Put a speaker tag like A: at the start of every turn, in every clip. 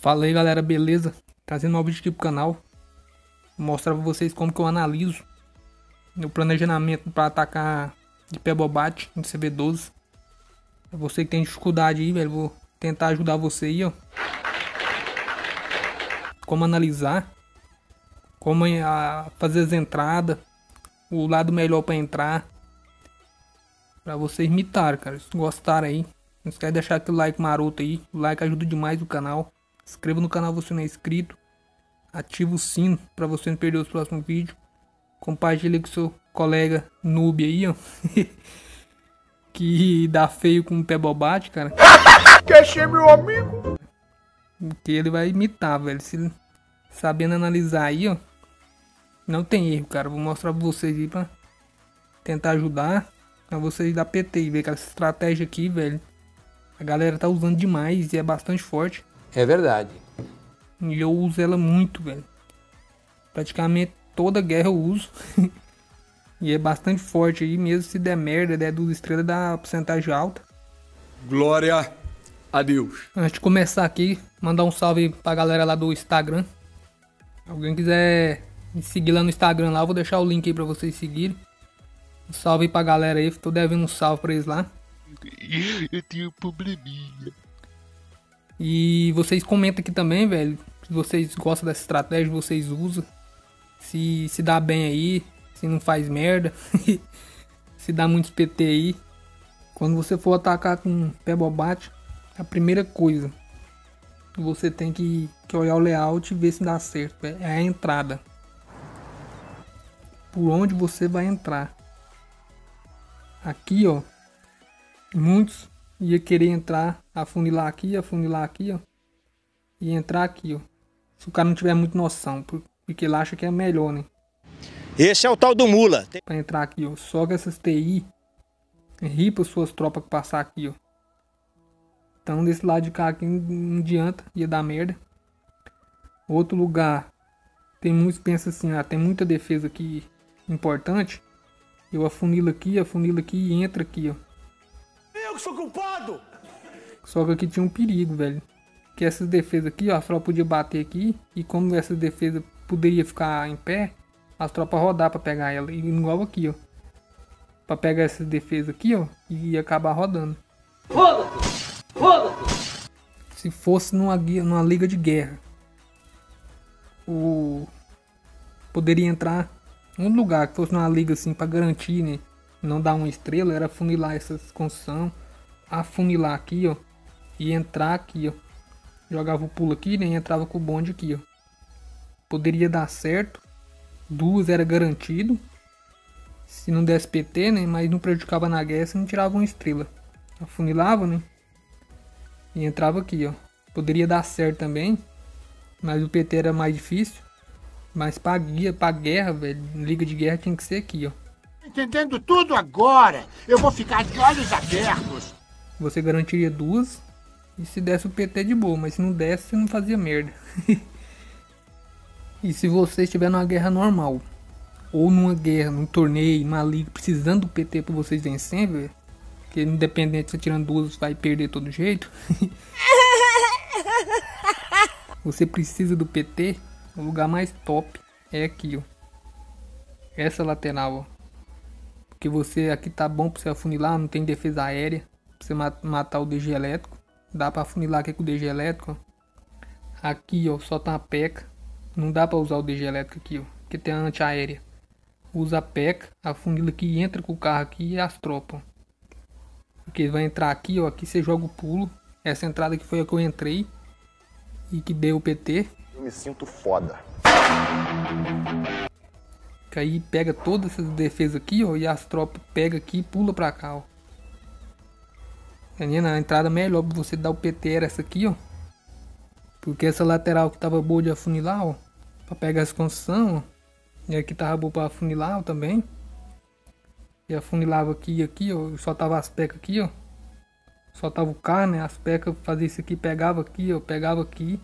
A: Fala aí galera, beleza? Trazendo um vídeo aqui pro canal Vou mostrar pra vocês como que eu analiso O planejamento para atacar de pé bobate no CV12 Você que tem dificuldade aí, velho, vou tentar ajudar você aí, ó Como analisar Como fazer as entradas O lado melhor para entrar Pra vocês imitarem, cara, se gostarem aí não esquece de deixar aquele like maroto aí. O like ajuda demais o canal. Inscreva no canal se você não é inscrito. Ativa o sino para você não perder os próximos vídeos. Compartilhe com seu colega noob aí, ó. que dá feio com o pé bobate, cara.
B: Quer ser meu amigo?
A: Que ele vai imitar, velho. Se sabendo analisar aí, ó. Não tem erro, cara. Vou mostrar pra vocês aí pra tentar ajudar. Pra vocês dar PT e ver que essa estratégia aqui, velho. A galera tá usando demais e é bastante forte.
B: É verdade.
A: E eu uso ela muito, velho. Praticamente toda guerra eu uso. e é bastante forte aí, mesmo se der merda, der duas estrelas, dá porcentagem alta.
B: Glória a Deus.
A: Antes de começar aqui, mandar um salve pra galera lá do Instagram. Alguém quiser me seguir lá no Instagram lá, eu vou deixar o link aí pra vocês seguirem. Um salve aí pra galera aí, tô devendo um salve pra eles lá.
B: Eu tenho um probleminha.
A: E vocês comentam aqui também, velho. Se vocês gostam dessa estratégia, vocês usam. Se se dá bem aí, se não faz merda. se dá muito PT aí. Quando você for atacar com pé bobate, a primeira coisa você tem que, que olhar o layout e ver se dá certo. É a entrada. Por onde você vai entrar. Aqui, ó. Muitos ia querer entrar, afunilar aqui, afunilar aqui, ó. E entrar aqui, ó. Se o cara não tiver muita noção, porque ele acha que é melhor, né?
B: Esse é o tal do mula.
A: Pra entrar aqui, ó. Só que essas TI ripa suas tropas que passar aqui, ó. Então desse lado de cá aqui não adianta, ia dar merda. Outro lugar, tem muitos pensam assim, ah, tem muita defesa aqui importante. Eu afunilo aqui, afunilo aqui e entra aqui, ó
B: que sou culpado!
A: Só que aqui tinha um perigo, velho. Que essas defesas aqui, ó, as tropas podiam bater aqui. E como essas defesas poderia ficar em pé, as tropas rodar pra pegar ela. Igual aqui, ó. Pra pegar essas defesas aqui, ó. E acabar rodando. Foda-se! Foda-se! Se fosse numa, numa liga de guerra. O... Poderia entrar um lugar que fosse numa liga assim pra garantir, né? Não dar uma estrela, era funilar essas construções afunilar aqui, ó. E entrar aqui, ó. Jogava o pulo aqui, nem né, entrava com o bonde aqui, ó. Poderia dar certo. Duas era garantido. Se não desse PT, né? Mas não prejudicava na guerra, você não tirava uma estrela. Afunilava, né? E entrava aqui, ó. Poderia dar certo também. Mas o PT era mais difícil. Mas pra guia, pra guerra, velho. Liga de guerra tinha que ser aqui, ó.
B: Entendendo tudo agora. Eu vou ficar de olhos abertos
A: você garantiria duas. E se desse o PT de boa, mas se não desse, você não fazia merda. e se você estiver numa guerra normal, ou numa guerra, num torneio, numa liga, precisando do PT para vocês velho. Porque independente de você tirando duas, vai perder todo jeito. você precisa do PT, o lugar mais top é aqui, ó. Essa lateral, ó. Porque você aqui tá bom para você afunilar, não tem defesa aérea você matar o DG elétrico. Dá pra funilar aqui com o DG elétrico. Aqui, ó, só tá a PECA. Não dá pra usar o DG elétrico aqui, ó. Que tem a antiaérea. Usa a PECA, a funila aqui entra com o carro aqui e as tropas. Porque vai entrar aqui, ó. Aqui você joga o pulo. Essa entrada aqui foi a que eu entrei. E que deu o PT.
B: Eu me sinto foda.
A: Que aí pega todas essas defesas aqui, ó. E as tropas pega aqui e pula pra cá, ó. Menina, a entrada melhor pra você dar o PT era essa aqui, ó. Porque essa lateral que tava boa de afunilar, ó. Pra pegar as construções, ó. E aqui tava boa pra afunilar ó, também. E afunilava aqui e aqui, ó. Só tava as pecas aqui, ó. Só tava o carro, né? As pecas fazia isso aqui, pegava aqui, ó. Pegava aqui.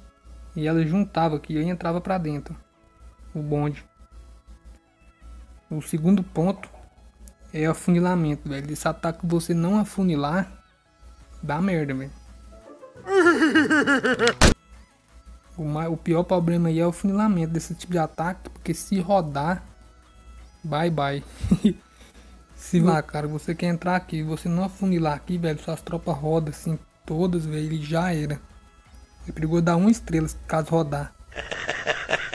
A: E ela juntava aqui, e entrava pra dentro. O bonde. O segundo ponto é afunilamento, velho. Esse ataque que você não afunilar Dá merda, velho. O, mais, o pior problema aí é o funilamento desse tipo de ataque, porque se rodar, bye bye. se lá, cara, você quer entrar aqui, você não afunilar aqui, velho, suas tropas rodam assim, todas, velho, ele já era. É perigoso dar uma estrela caso rodar.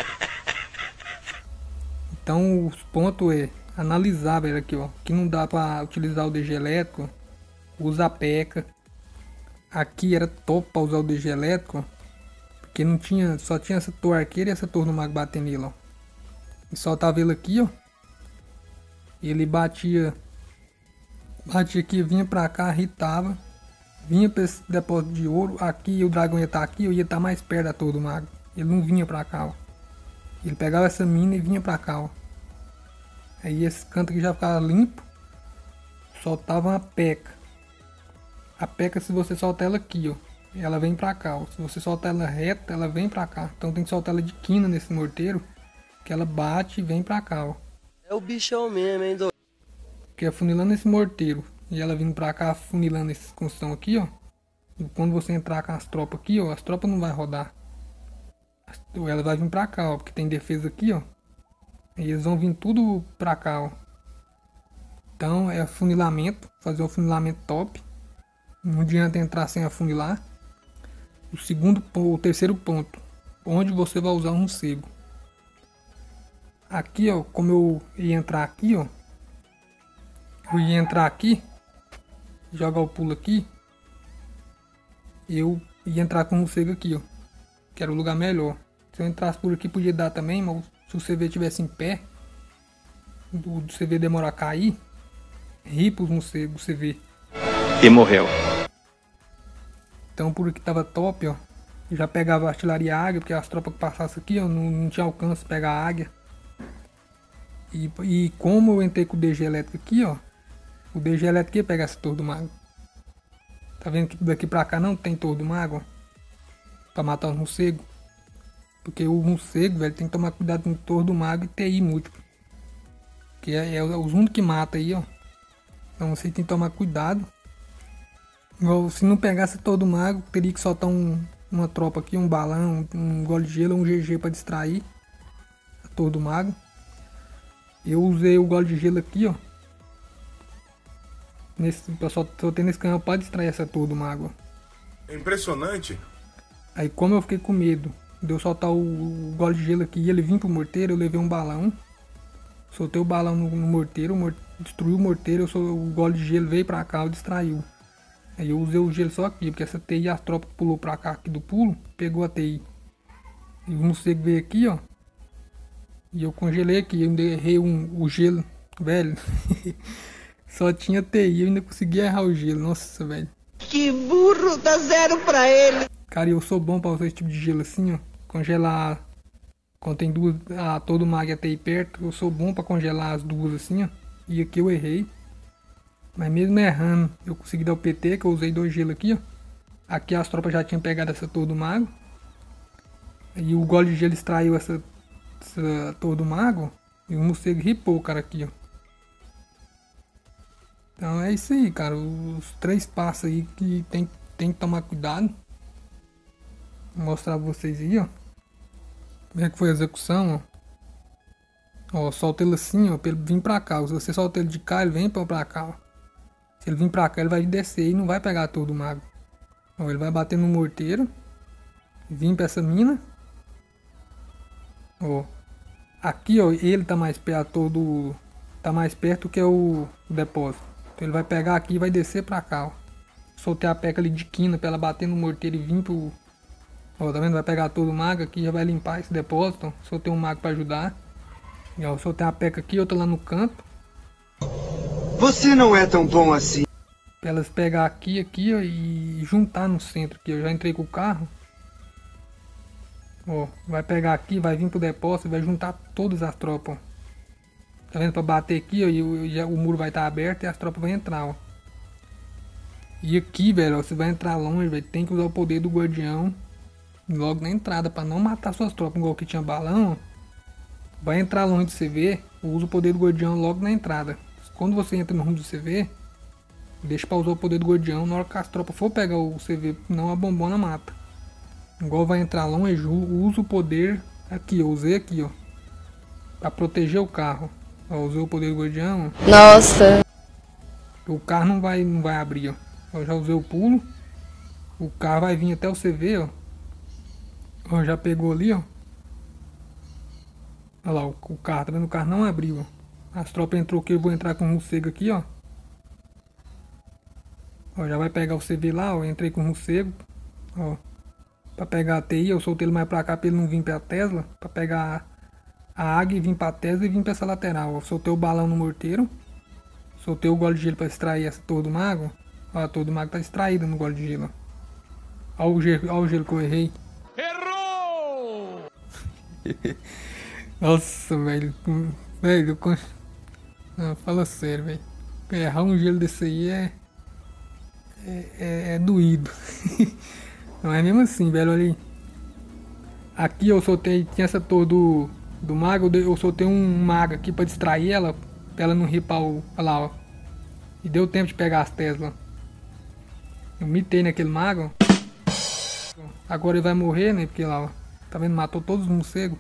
A: Então os pontos é analisar, velho, aqui, ó. Que não dá pra utilizar o DG elétrico, usa a PECA. Aqui era top pra usar o DG elétrico, porque não tinha, só tinha essa torre arqueira e essa torre no mago batendo nele, ó. E soltava ele aqui, ó. Ele batia, batia aqui, vinha pra cá, irritava. Vinha pra esse depósito de ouro, aqui o dragão ia estar tá aqui, eu ia estar tá mais perto da torre do mago. Ele não vinha pra cá, ó. Ele pegava essa mina e vinha pra cá, ó. Aí esse canto aqui já ficava limpo. Soltava uma peca. A peca se você soltar ela aqui, ó. Ela vem pra cá, ó. Se você soltar ela reta, ela vem pra cá. Então tem que soltar ela de quina nesse morteiro. Que ela bate e vem pra cá, ó.
C: É o bichão mesmo, hein, do...
A: Que é funilando esse morteiro. E ela vindo pra cá, funilando essa construção aqui, ó. E quando você entrar com as tropas aqui, ó. As tropas não vai rodar. Ela vai vir pra cá, ó. Porque tem defesa aqui, ó. E eles vão vir tudo pra cá, ó. Então é funilamento, fazer o funilamento top. Não adianta entrar sem afunilar. O segundo, o terceiro ponto, onde você vai usar um morcego. Aqui, ó, como eu ia entrar aqui, ó. Eu ia entrar aqui, jogar o pulo aqui. Eu ia entrar com o morcego aqui, ó. Que era o lugar melhor. Se eu entrasse por aqui podia dar também, mas se o CV tivesse em pé, do CV demorar a cair, ripos no CV.
D: E morreu.
A: Então por aqui tava top, ó. Já pegava a artilharia águia, porque as tropas que passassem aqui, ó, não, não tinha alcance pegar a águia. E, e como eu entrei com o DG elétrico aqui, ó. O DG elétrico ia pegar essa torre do mago. Tá vendo que daqui pra cá não tem torre do mago, ó. Pra matar os morcegos. Porque o morcego, velho, tem que tomar cuidado com o do mago e TI múltiplo. Que é, é os únicos que mata aí, ó. Então você tem que tomar cuidado. Se não pegasse todo mago, teria que soltar um, uma tropa aqui, um balão, um gole de gelo, um GG para distrair a torre do mago. Eu usei o gole de gelo aqui, ó. Nesse, eu só tô tendo esse canhão para distrair essa torre do mago.
E: É impressionante.
A: Aí como eu fiquei com medo de eu soltar o, o gole de gelo aqui e ele vir pro morteiro, eu levei um balão. Soltei o balão no, no morteiro, mor destruiu o morteiro, eu o gole de gelo veio pra cá e distraiu. Aí eu usei o gelo só aqui, porque essa TI, a tropa pulou pra cá aqui do pulo, pegou a TI. E o morcego veio aqui, ó. E eu congelei aqui, eu errei um, o gelo, velho. só tinha TI, eu ainda consegui errar o gelo, nossa, velho.
C: Que burro, dá zero pra ele.
A: Cara, eu sou bom pra usar esse tipo de gelo assim, ó. Congelar quando tem duas, a todo mag até aí perto, eu sou bom para congelar as duas assim, ó. E aqui eu errei. Mas mesmo errando, eu consegui dar o PT, que eu usei dois gelos aqui, ó. Aqui as tropas já tinham pegado essa torre do mago. E o gole de gelo extraiu essa, essa torre do mago. E o morcego ripou o cara aqui, ó. Então é isso aí, cara. Os três passos aí que tem, tem que tomar cuidado. Vou mostrar pra vocês aí, ó. Como é que foi a execução, ó. Ó, solta ele assim, ó, pra ele vir pra cá. Se você solta ele de cá, ele vem pra cá, ó. Se ele vir pra cá, ele vai descer e não vai pegar todo o mago. Ó, ele vai bater no morteiro. Vir pra essa mina. Ó. Aqui, ó, ele tá mais perto todo... Tá mais perto que é o, depósito. Então ele vai pegar aqui e vai descer pra cá, ó. Soltei a peca ali de quina pra ela bater no morteiro e vir pro, Ó, tá vendo? Vai pegar todo o mago aqui, já vai limpar esse depósito. Só tem um mago pra ajudar. E ó, só tem a peca aqui, outra lá no canto.
F: Você não é tão bom assim.
A: Pra elas pegar aqui, aqui, ó, e juntar no centro aqui. Eu já entrei com o carro. Ó, vai pegar aqui, vai vir pro depósito, vai juntar todas as tropas, ó. Tá vendo? Pra bater aqui, ó, e já, o muro vai estar tá aberto e as tropas vão entrar, ó. E aqui, velho, ó, você vai entrar longe, velho, tem que usar o poder do guardião logo na entrada para não matar suas tropas igual que tinha balão. Vai entrar longe do CV, usa o poder do guardião logo na entrada. Quando você entra no rumo do CV, deixa para usar o poder do guardião na hora que as tropas for pegar o CV, não a bombona mata. Igual vai entrar longe, usa o poder aqui, eu usei aqui, ó. Pra proteger o carro. Ó, usei o poder do guardião.
D: Nossa.
A: O carro não vai, não vai abrir, ó. Eu já usei o pulo. O carro vai vir até o CV, ó. Ó, já pegou ali, ó. Olha lá, o, o carro, tá vendo? O carro não abriu, ó. As tropas entrou aqui, eu vou entrar com o morcego aqui, ó. Ó, já vai pegar o CV lá, ó. Entrei com o morcego. Ó. Pra pegar a TI, eu soltei ele mais pra cá pra ele não vir pra Tesla. Pra pegar a águia e vir pra Tesla e vir pra essa lateral. Ó. Soltei o balão no morteiro. Soltei o gole de gelo pra extrair essa torre do mago. Ó, a torre do mago tá extraída no gole de gelo. Ó, ó o gelo, ó o gelo que eu errei. Errou! Nossa, velho. Velho, eu não, fala sério, velho. Errar um gelo desse aí é. É, é, é doído. É mesmo assim, velho. Olha aí. Aqui eu soltei. Tinha essa torre do, do mago. Eu soltei um mago aqui pra distrair ela. Pra ela não ripar o. Olha lá, ó. E deu tempo de pegar as Tesla. Eu mitei naquele mago. Agora ele vai morrer, né? Porque lá, ó. Tá vendo? Matou todos os morcegos.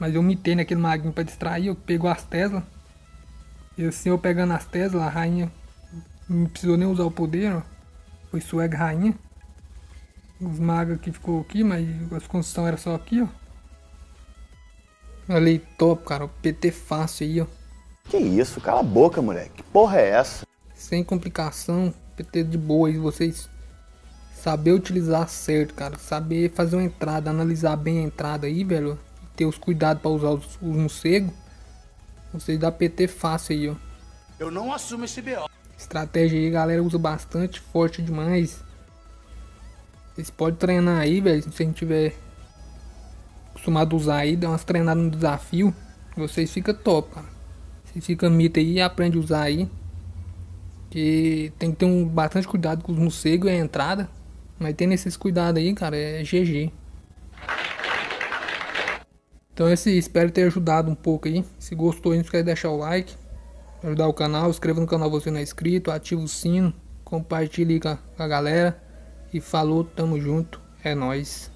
A: Mas eu mitei naquele maguinho pra distrair. Eu pegou as Tesla. E assim eu pegando as Tesla, a rainha não precisou nem usar o poder, ó. Foi swag rainha. Os magos que ficou aqui, mas as construções era só aqui, ó. Olha aí, top, cara. O PT fácil aí, ó.
G: Que isso? Cala a boca, moleque. Que porra é essa?
A: Sem complicação. PT de boa. E vocês saber utilizar certo, cara. Saber fazer uma entrada, analisar bem a entrada aí, velho. Ter os cuidados pra usar os, os morcegos. Vocês dá PT fácil aí, ó.
B: Eu não assumo esse BO.
A: Estratégia aí, galera usa bastante, forte demais. Vocês podem treinar aí, velho, se você não tiver acostumado a usar aí, dá umas treinadas no desafio, vocês ficam top, cara. Vocês ficam mito aí e aprende a usar aí. Que tem que ter um bastante cuidado com os morcegos e a entrada. Mas tendo esses cuidados aí, cara, é GG. Então esse espero ter ajudado um pouco aí. Se gostou, não esquece de deixar o like, ajudar o canal, inscreva no canal você não é inscrito, ativa o sino, compartilhe com a, com a galera. E falou, tamo junto, é nóis.